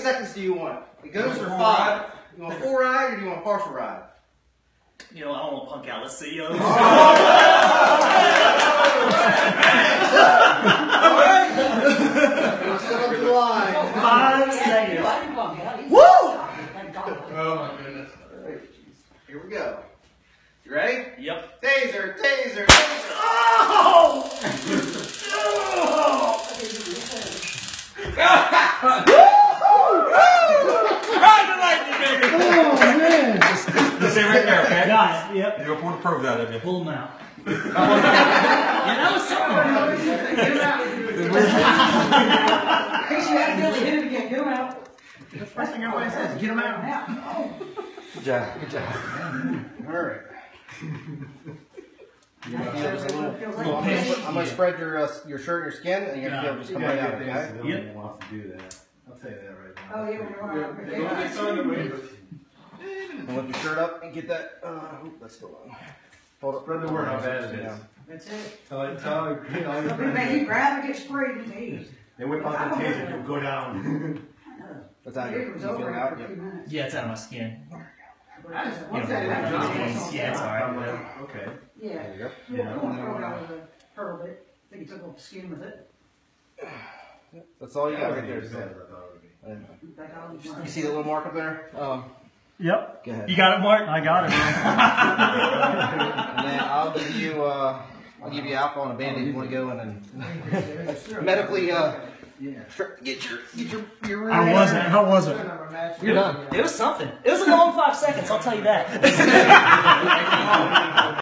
seconds do you want? It goes for five. You want a full ride or do you want a partial ride? You know, I don't want to punk out. Let's see. Let's set up the line. Five seconds. Woo! Oh my goodness. Here we go. You ready? Yep. Taser, taser, oh! taser. Oh! Oh man! Stay right there, okay? Got it. Yep. You don't want to prove that of you. Pull them out. yeah, that was something. In case you hadn't really hit it again, get him out. The First thing everybody says, get them out. Good job. Good job. All right. You're gonna feel just a little, Feels little pinch. I'm gonna spread your uh, your shirt and your skin, and you're gonna feel it just come right out. Okay. Yep. wants to do that. I'll tell you that right now. Oh, yeah, we're on. Don't get signed away. And lift your shirt up and get that. Uh, oop, that's still on. Hold up. Spread the word how bad it is. Yeah. That's it. Tell, tell, tell all your friends. he grab and get sprayed, he leaves. They whip out the taser, you'll go down. That's out. You It was feel it out. Yep. Yeah, it's out of my skin. But just You know, thing, that the Johnson jeans. song. Yeah, it's alright. Okay. Yeah. There you go. We'll, Yeah. we'll throw it out with a pearl bit. I think he took off the skin with it. That's all you got right there. as So. bad as I thought it would be. Back out of the You see the little mark up there? Um, Yep, go ahead. you got it, Mark. I got it. And then I'll give you uh, I'll give you alcohol and a band-aid if you want to go in and medically uh, tr- get your get your your. I wasn't. I wasn't. You're done. It was something. It was a long five seconds, I'll tell you that.